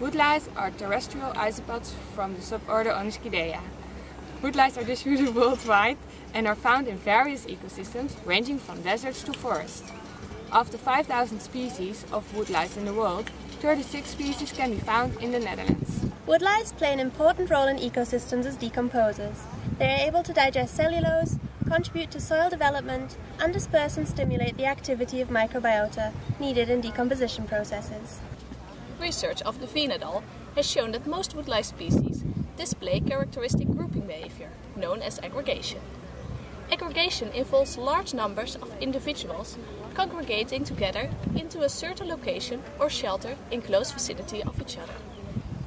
Woodlice are terrestrial isopods from the suborder Oniscidea. Woodlice are distributed worldwide and are found in various ecosystems ranging from deserts to forests. Of the 5,000 species of woodlice in the world, 36 species can be found in the Netherlands. Woodlice play an important role in ecosystems as decomposers. They are able to digest cellulose, contribute to soil development, and disperse and stimulate the activity of microbiota needed in decomposition processes. Research of the et has shown that most woodlice species display characteristic grouping behavior, known as aggregation. Aggregation involves large numbers of individuals congregating together into a certain location or shelter in close vicinity of each other.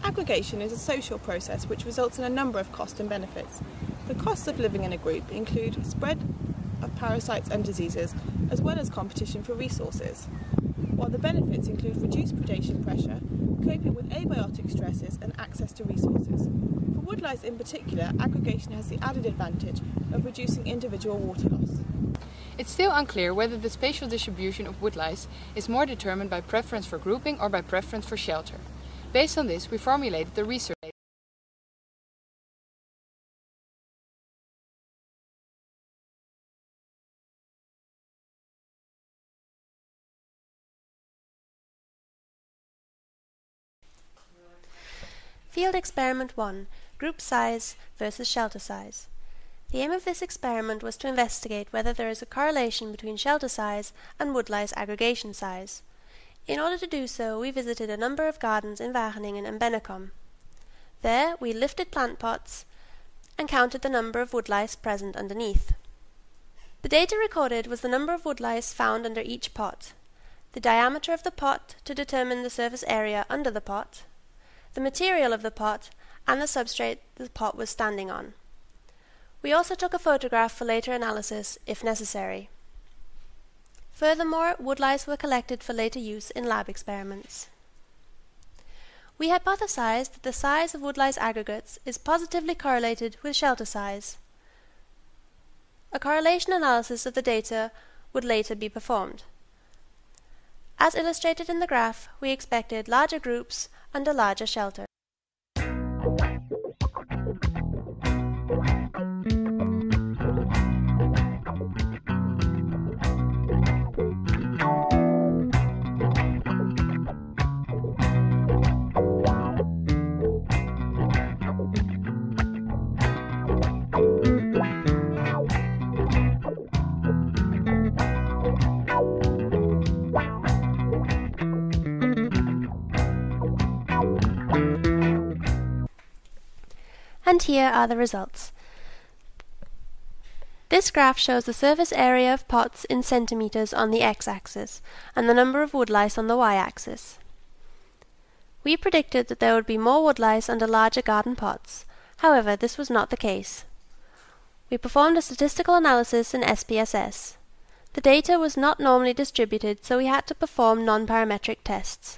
Aggregation is a social process which results in a number of costs and benefits. The costs of living in a group include spread of parasites and diseases, as well as competition for resources while the benefits include reduced predation pressure, coping with abiotic stresses, and access to resources. For woodlice in particular, aggregation has the added advantage of reducing individual water loss. It's still unclear whether the spatial distribution of woodlice is more determined by preference for grouping or by preference for shelter. Based on this, we formulated the research. Field Experiment 1 Group Size versus Shelter Size. The aim of this experiment was to investigate whether there is a correlation between shelter size and woodlice aggregation size. In order to do so, we visited a number of gardens in Wageningen and Bennekom. There, we lifted plant pots and counted the number of woodlice present underneath. The data recorded was the number of woodlice found under each pot, the diameter of the pot to determine the surface area under the pot, the material of the pot, and the substrate the pot was standing on. We also took a photograph for later analysis, if necessary. Furthermore, woodlice were collected for later use in lab experiments. We hypothesized that the size of woodlice aggregates is positively correlated with shelter size. A correlation analysis of the data would later be performed. As illustrated in the graph, we expected larger groups under larger shelter. And here are the results. This graph shows the surface area of pots in centimeters on the x-axis and the number of woodlice on the y-axis. We predicted that there would be more woodlice under larger garden pots. However, this was not the case. We performed a statistical analysis in SPSS. The data was not normally distributed, so we had to perform non-parametric tests.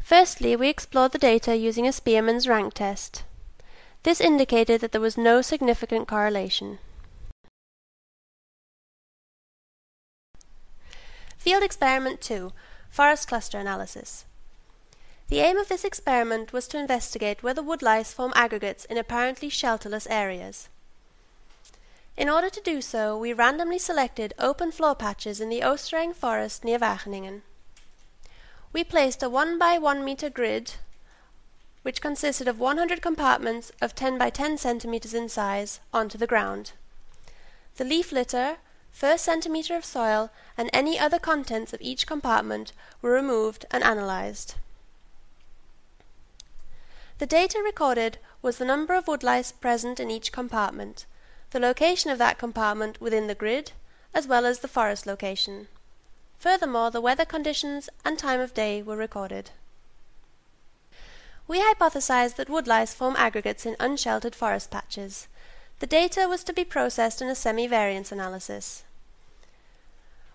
Firstly, we explored the data using a Spearman's rank test. This indicated that there was no significant correlation. Field Experiment 2 Forest Cluster Analysis The aim of this experiment was to investigate whether woodlice form aggregates in apparently shelterless areas. In order to do so, we randomly selected open floor patches in the Oostereng forest near Wageningen. We placed a 1 by 1 meter grid which consisted of 100 compartments of 10 by 10 centimeters in size, onto the ground. The leaf litter, first centimeter of soil, and any other contents of each compartment were removed and analyzed. The data recorded was the number of woodlice present in each compartment, the location of that compartment within the grid, as well as the forest location. Furthermore, the weather conditions and time of day were recorded. We hypothesized that woodlice form aggregates in unsheltered forest patches. The data was to be processed in a semi-variance analysis.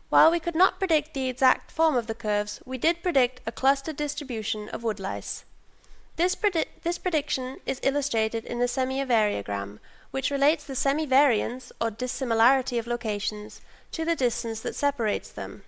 While we could not predict the exact form of the curves, we did predict a clustered distribution of woodlice. This, predi this prediction is illustrated in the semivariogram, which relates the semivariance, or dissimilarity of locations, to the distance that separates them.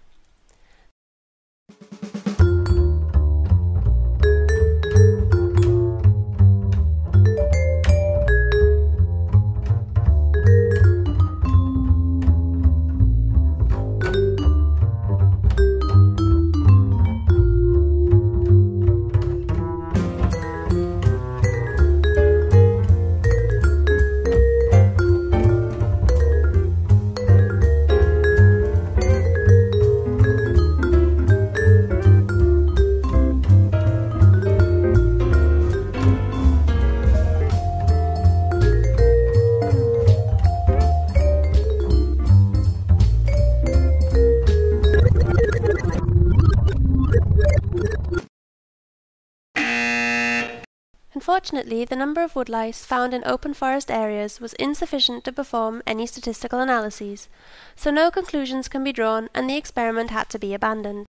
Unfortunately, the number of woodlice found in open forest areas was insufficient to perform any statistical analyses, so no conclusions can be drawn and the experiment had to be abandoned.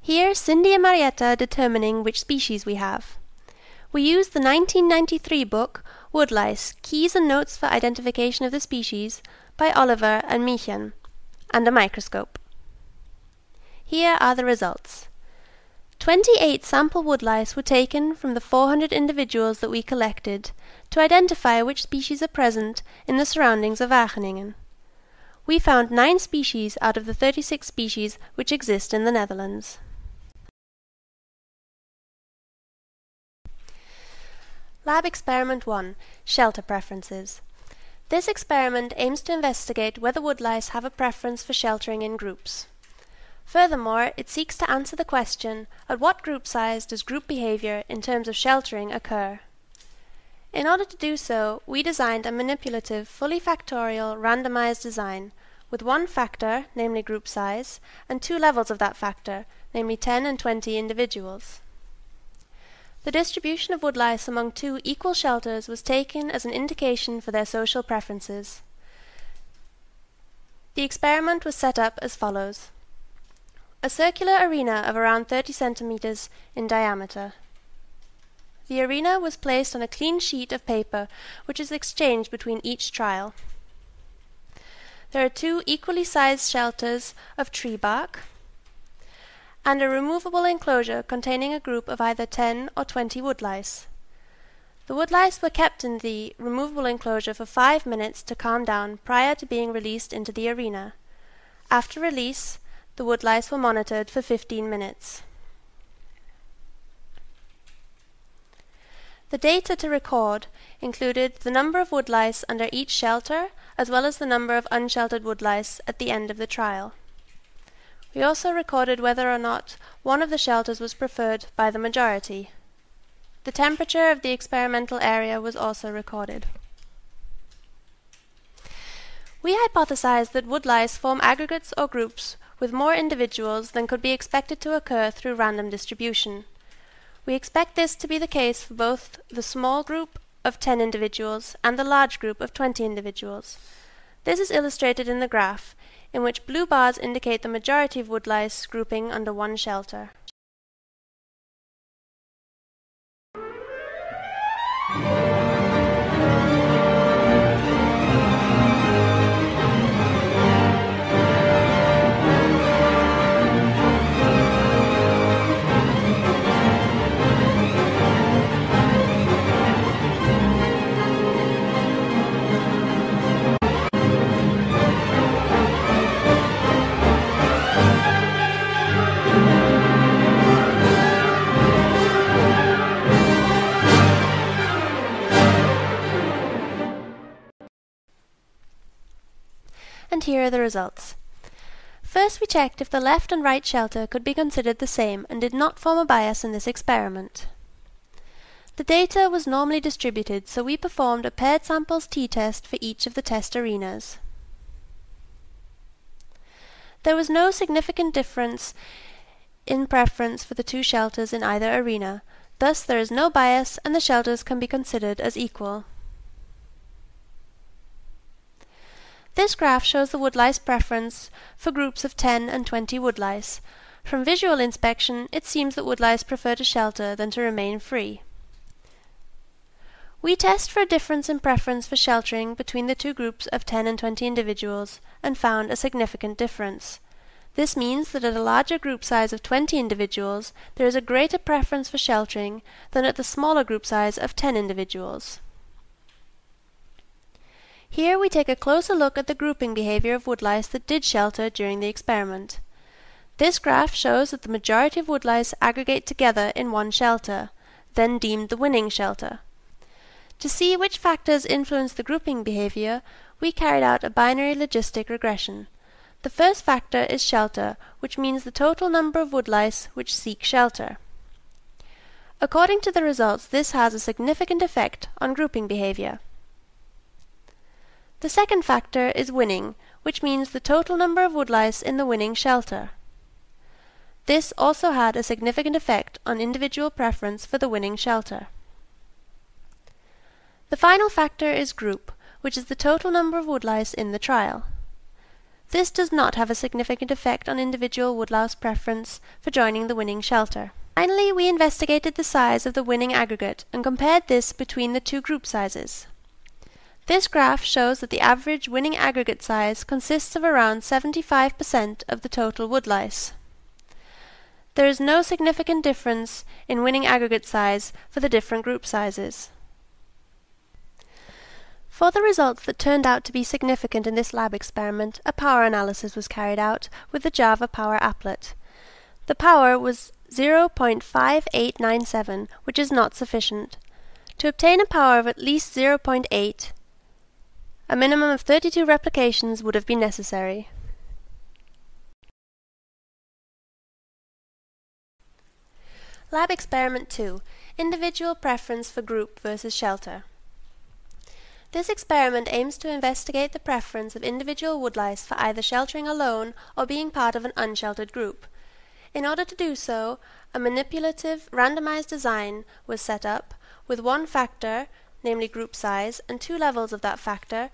Here, Cindy and Marietta are determining which species we have. We used the 1993 book Woodlice Keys and Notes for Identification of the Species by Oliver and Meechan, and a microscope. Here are the results. 28 sample woodlice were taken from the 400 individuals that we collected to identify which species are present in the surroundings of Wageningen. We found 9 species out of the 36 species which exist in the Netherlands. Lab Experiment 1 Shelter Preferences This experiment aims to investigate whether woodlice have a preference for sheltering in groups. Furthermore, it seeks to answer the question, at what group size does group behavior in terms of sheltering occur? In order to do so, we designed a manipulative, fully factorial, randomized design, with one factor, namely group size, and two levels of that factor, namely 10 and 20 individuals. The distribution of woodlice among two equal shelters was taken as an indication for their social preferences. The experiment was set up as follows a circular arena of around 30 centimeters in diameter. The arena was placed on a clean sheet of paper which is exchanged between each trial. There are two equally sized shelters of tree bark and a removable enclosure containing a group of either 10 or 20 woodlice. The woodlice were kept in the removable enclosure for five minutes to calm down prior to being released into the arena. After release, the woodlice were monitored for 15 minutes. The data to record included the number of woodlice under each shelter, as well as the number of unsheltered woodlice at the end of the trial. We also recorded whether or not one of the shelters was preferred by the majority. The temperature of the experimental area was also recorded. We hypothesized that woodlice form aggregates or groups with more individuals than could be expected to occur through random distribution. We expect this to be the case for both the small group of 10 individuals and the large group of 20 individuals. This is illustrated in the graph, in which blue bars indicate the majority of woodlice grouping under one shelter. And here are the results. First we checked if the left and right shelter could be considered the same and did not form a bias in this experiment. The data was normally distributed, so we performed a paired samples t-test for each of the test arenas. There was no significant difference in preference for the two shelters in either arena, thus there is no bias and the shelters can be considered as equal. This graph shows the woodlice preference for groups of 10 and 20 woodlice. From visual inspection, it seems that woodlice prefer to shelter than to remain free. We test for a difference in preference for sheltering between the two groups of 10 and 20 individuals and found a significant difference. This means that at a larger group size of 20 individuals, there is a greater preference for sheltering than at the smaller group size of 10 individuals. Here we take a closer look at the grouping behavior of woodlice that did shelter during the experiment. This graph shows that the majority of woodlice aggregate together in one shelter, then deemed the winning shelter. To see which factors influence the grouping behavior, we carried out a binary logistic regression. The first factor is shelter, which means the total number of woodlice which seek shelter. According to the results, this has a significant effect on grouping behavior. The second factor is winning, which means the total number of woodlice in the winning shelter. This also had a significant effect on individual preference for the winning shelter. The final factor is group, which is the total number of woodlice in the trial. This does not have a significant effect on individual woodlouse preference for joining the winning shelter. Finally, we investigated the size of the winning aggregate and compared this between the two group sizes. This graph shows that the average winning aggregate size consists of around 75% of the total woodlice. There is no significant difference in winning aggregate size for the different group sizes. For the results that turned out to be significant in this lab experiment, a power analysis was carried out with the Java Power Applet. The power was 0.5897, which is not sufficient. To obtain a power of at least 0.8, a minimum of 32 replications would have been necessary. Lab Experiment 2 Individual Preference for Group versus Shelter. This experiment aims to investigate the preference of individual woodlice for either sheltering alone or being part of an unsheltered group. In order to do so, a manipulative, randomized design was set up with one factor, namely group size, and two levels of that factor,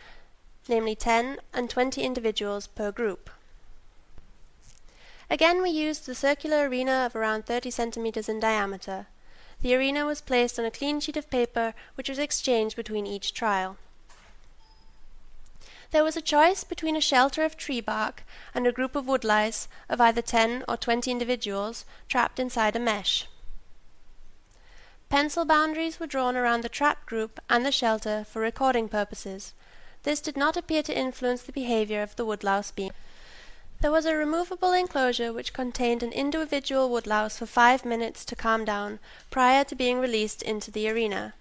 namely 10 and 20 individuals per group. Again, we used the circular arena of around 30 centimeters in diameter. The arena was placed on a clean sheet of paper which was exchanged between each trial. There was a choice between a shelter of tree bark and a group of woodlice of either 10 or 20 individuals trapped inside a mesh. Pencil boundaries were drawn around the trapped group and the shelter for recording purposes. This did not appear to influence the behavior of the woodlouse being. There was a removable enclosure which contained an individual woodlouse for five minutes to calm down prior to being released into the arena.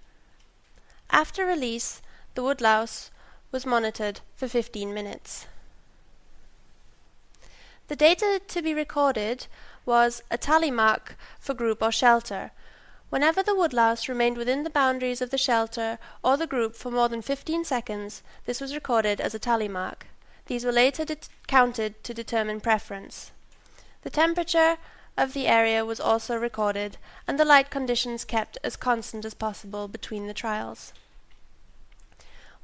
After release, the woodlouse was monitored for 15 minutes. The data to be recorded was a tally mark for group or shelter. Whenever the woodlouse remained within the boundaries of the shelter or the group for more than 15 seconds, this was recorded as a tally mark. These were later counted to determine preference. The temperature of the area was also recorded, and the light conditions kept as constant as possible between the trials.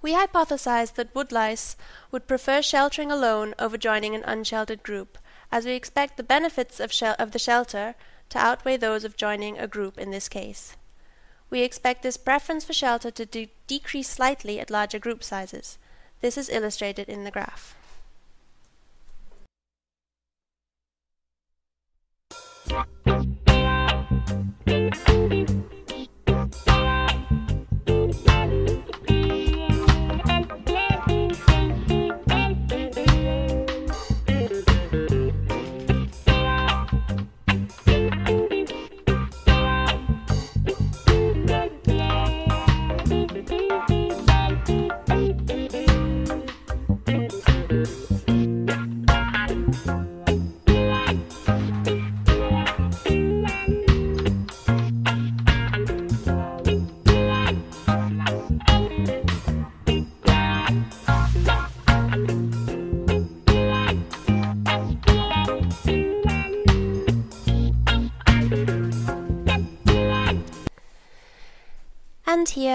We hypothesized that woodlice would prefer sheltering alone over joining an unsheltered group, as we expect the benefits of, of the shelter to outweigh those of joining a group in this case. We expect this preference for shelter to de decrease slightly at larger group sizes. This is illustrated in the graph. And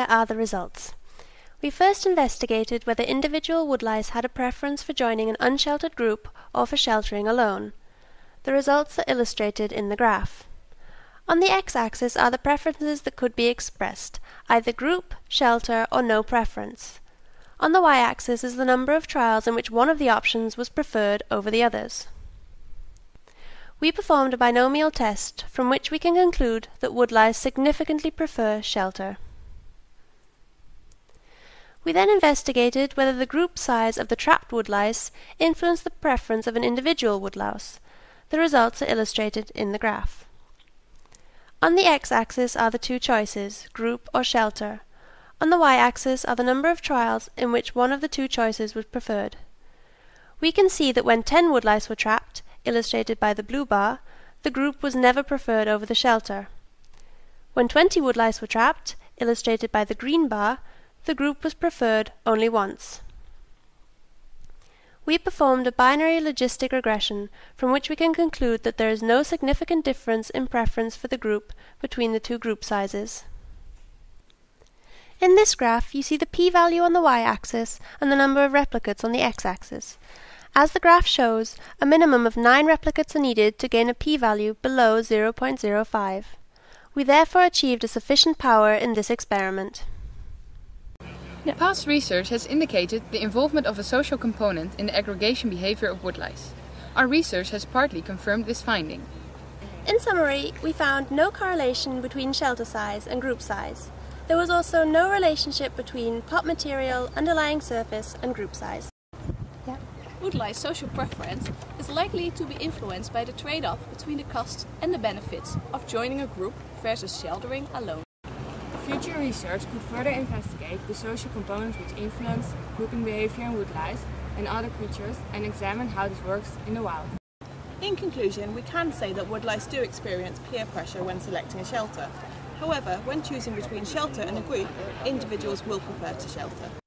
here are the results. We first investigated whether individual woodlice had a preference for joining an unsheltered group or for sheltering alone. The results are illustrated in the graph. On the x-axis are the preferences that could be expressed, either group, shelter, or no preference. On the y-axis is the number of trials in which one of the options was preferred over the others. We performed a binomial test from which we can conclude that woodlice significantly prefer shelter. We then investigated whether the group size of the trapped woodlice influenced the preference of an individual woodlouse. The results are illustrated in the graph. On the x-axis are the two choices, group or shelter. On the y-axis are the number of trials in which one of the two choices was preferred. We can see that when 10 woodlice were trapped, illustrated by the blue bar, the group was never preferred over the shelter. When 20 woodlice were trapped, illustrated by the green bar, the group was preferred only once. We performed a binary logistic regression from which we can conclude that there is no significant difference in preference for the group between the two group sizes. In this graph, you see the p-value on the y-axis and the number of replicates on the x-axis. As the graph shows, a minimum of 9 replicates are needed to gain a p-value below 0.05. We therefore achieved a sufficient power in this experiment. Past research has indicated the involvement of a social component in the aggregation behavior of woodlice. Our research has partly confirmed this finding. In summary, we found no correlation between shelter size and group size. There was also no relationship between pot material, underlying surface, and group size. Yeah. Woodlice social preference is likely to be influenced by the trade-off between the costs and the benefits of joining a group versus sheltering alone. Future research could further investigate the social components which influence grouping behavior in woodlice and other creatures and examine how this works in the wild. In conclusion, we can say that woodlice do experience peer pressure when selecting a shelter. However, when choosing between shelter and a group, individuals will prefer to shelter.